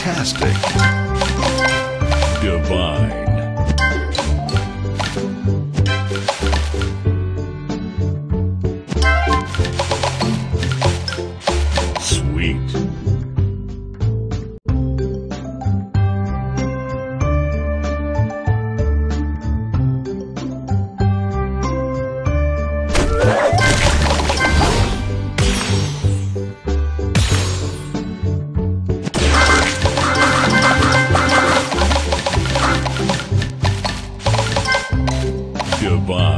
Fantastic. Divine. Sweet. Divine.